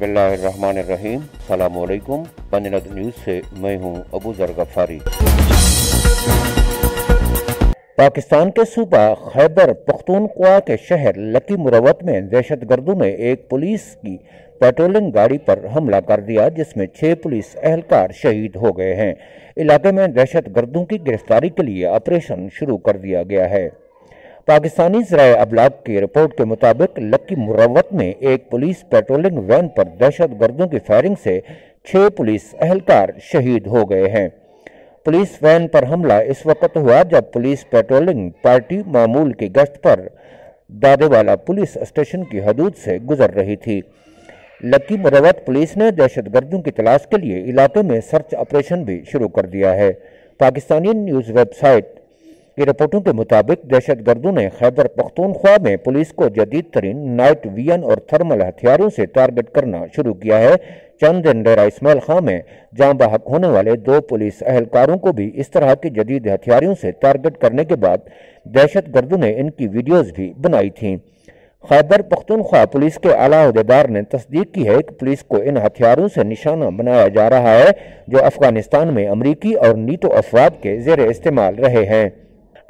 बिस्मिल्लाहिर्रहमानिर्रहीम। सलामुअलैकुम। पंजनद न्यूज़ से मैं हूँ अबू जर गफारी पाकिस्तान के सूबा खैबर पख्तूनख्वा के शहर लकी मुरवत में दहशत गर्दों ने एक पुलिस की पेट्रोलिंग गाड़ी पर हमला कर दिया, जिसमें छह पुलिस एहलकार शहीद हो गए हैं। इलाके में दहशत गर्दों की गिरफ्तारी के लिए ऑपरेशन शुरू कर दिया गया है। पाकिस्तानी जराए अबलाग की रिपोर्ट के मुताबिक लक्की मुरवत में एक पुलिस पेट्रोलिंग वैन पर दहशत गर्दों की फायरिंग से छह पुलिस अहलकार शहीद हो गए हैं। पुलिस वैन पर हमला इस वक्त हुआ जब पुलिस पेट्रोलिंग पार्टी मामूल की गश्त पर दादेवाला पुलिस स्टेशन की हदूद से गुजर रही थी। लक्की मुरवत पुलिस ने दहशत गर्दों की तलाश के लिए इलाके में सर्च ऑपरेशन भी शुरू कर दिया है। पाकिस्तानी न्यूज़ वेबसाइट की रिपोर्टों के मुताबिक दहशत गर्दों ने खैबर पख्तूनख्वा में पुलिस को जदीद तरीन नाइट वियन और थर्मल हथियारों से टारगेट करना शुरू किया है। चंद दिन डेरा इसमाइल खां में जहाँ बहक होने वाले दो पुलिस अहलकारों को भी इस तरह के जदीद हथियारों से टारगेट करने के बाद दहशत गर्दों ने इनकी वीडियोज़ भी बनाई थी। खैबर पख्तूनख्वा पुलिस के आला अहदेदार ने तस्दीक की है कि पुलिस को इन हथियारों से निशाना बनाया जा रहा है, जो अफ़गानिस्तान में अमरीकी और नीटो अफवाद के जेर इस्तेमाल रहे हैं।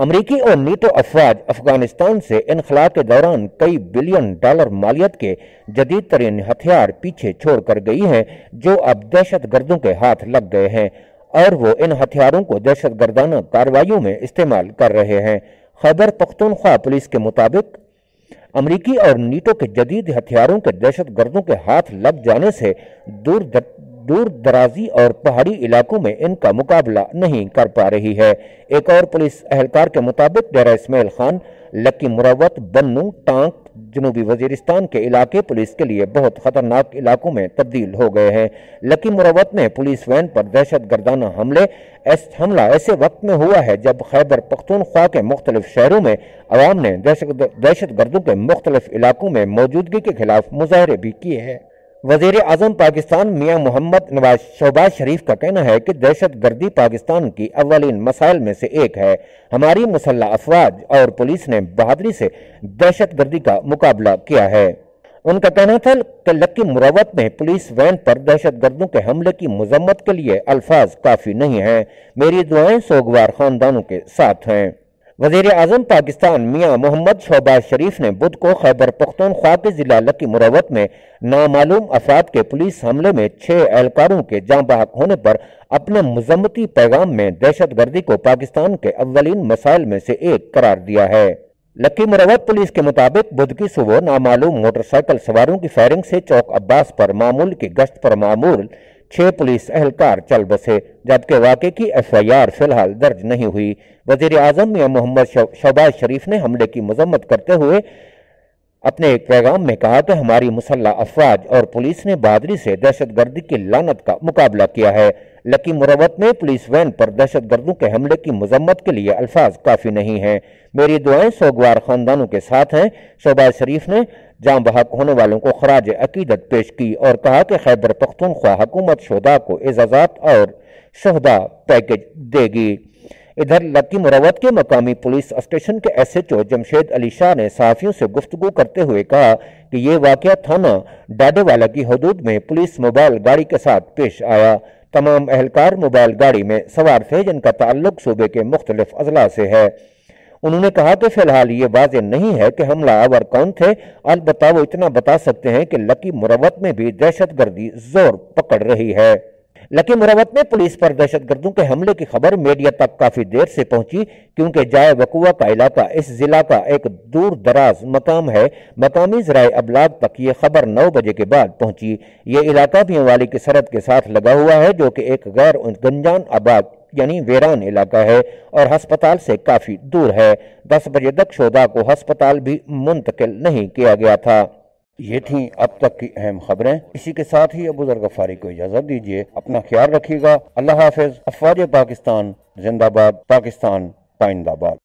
अमरीकी और नीटो अफवाज अफ़गानिस्तान से इनखला के दौरान कई बिलियन डॉलर मालियत के जदीद तरीन हथियार पीछे छोड़ कर गई हैं, जो अब दहशत गर्दों के हाथ लग गए हैं, और वो इन हथियारों को दहशत गर्दाना कार्रवाइयों में इस्तेमाल कर रहे हैं। खैबर पख्तूनख्वा पुलिस के मुताबिक, अमरीकी और नीटो के जदीद हथियारों के दहशत गर्दों के हाथ लग जाने से दूर दूर दराजी और पहाड़ी इलाकों में इनका मुकाबला नहीं कर पा रही है। एक और पुलिस एहलकार के मुताबिक डेरा इसमाइल खान लक्की मुरवत बन्नू टांक जनूबी वजीरिस्तान के इलाके पुलिस के लिए बहुत खतरनाक इलाकों में तब्दील हो गए हैं। लकी मुरवत में पुलिस वैन पर दहशत गर्दाना हमले। एस, हमला ऐसे वक्त में हुआ है जब खैबर पख्तूनख्वा के मुख्तलिफ़ शहरों में अवाम ने दहशत गर्दों के मुख्तलिफ़ इलाकों में मौजूदगी के खिलाफ मुजाहरे भी किए हैं। वज़ीर अजम पाकिस्तान मियाँ मोहम्मद नवाज़ शहबाज शरीफ का कहना है कि दहशत गर्दी पाकिस्तान की अवलिन मसाइल में से एक है। हमारी मुसल्ह अफवाज और पुलिस ने बहादरी से दहशत गर्दी का मुकाबला किया है। उनका कहना था कि लक्की मुरवत में पुलिस वैन पर दहशत गर्दों के हमले की मजम्मत के लिए अल्फाज काफ़ी नहीं हैं। मेरी दुआएँ सोगवार खानदानों के साथ हैं। वज़ीर अजम पाकिस्तान मियाँ मोहम्मद शहबाज शरीफ ने बुध को खैबर पख्तूनख्वा के जिला लकी मुरवत में नामालूम अफराद के पुलिस हमले में छह एहलकारों के जाँ बहक होने पर अपने मजम्मती पैगाम में दहशत गर्दी को पाकिस्तान के अवलिन मसाइल में से एक करार दिया है। लकी मुरवत पुलिस के मुताबिक बुध की सुबह नामालूम मोटरसाइकिल सवारों की फायरिंग से चौक अब्बास पर मामूल की गश्त पर मामूल छह पुलिस एहलकार चल बसे, जबकि वाक़े की एफ़ आई आर फ़िलहाल दर्ज नहीं हुई। वज़ीर आज़म मियाँ मोहम्मद शहबाज शरीफ ने हमले की मजम्मत करते हुए अपने एक पैगाम में कहा कि हमारी मुसल्ह अफवाज और पुलिस ने बहादरी से दहशत गर्दी की लानत का मुकाबला किया है। लकी मुरवत में पुलिस वैन पर दहशत गर्दों के हमले की मजम्मत के लिए अल्फाज काफ़ी नहीं हैं। मेरी दुआएँ सोगवार ख़ानदानों के साथ हैं। शहबाज शरीफ ने जहाँ बहक होने वालों को खराज अकीदत पेश की और कहा कि खैबर पख्तूनख्वा हुकूमत शहदा को एजाजात और शहदा पैकेज देगी। इधर लक्की मुरवत के मकामी पुलिस स्टेशन के S H O Jamshed Ali Shah ने सहाफ़ियों से गुफ्तु करते हुए कहा कि ये वाक़ थाना डाडेवाला की हदूद में पुलिस मोबाइल गाड़ी के साथ पेश आया। तमाम अहलकार मोबाइल गाड़ी में सवार थे, जिनका ताल्लुक सूबे के मुख्तलिफ़ अजला से है। उन्होंने कहा कि फ़िलहाल ये वाज नहीं है कि हमला आवर कौन थे। अलबत् वो इतना बता सकते हैं कि लकी मुरवत में भी दहशत गर्दी ज़ोर पकड़ रही है। लकी मुरवत में पुलिस पर दहशत गर्दों के हमले की खबर मीडिया तक काफ़ी देर से पहुँची, क्योंकि जाय वकुआ का इलाका, इस जिला का एक दूर दराज मकाम है। मकामी जराए अबलाग तक ये खबर नौ बजे के बाद पहुँची। ये इलाका भी वाली की सरहद के साथ लगा हुआ है, जो कि एक गैर गंजान आबाद, यानी वेरान इलाका है, और अस्पताल से काफ़ी दूर है। दस बजे तक शोधा को अस्पताल भी मुंतकिल नहीं किया गया था। ये थी अब तक की अहम खबरें। इसी के साथ ही अबू गफारी को इजाज़त दीजिए। अपना ख्याल रखिएगा। अल्लाह हाफिज। अफवाज पाकिस्तान, जिंदाबाद। पाकिस्तान, पाइंदाबाद।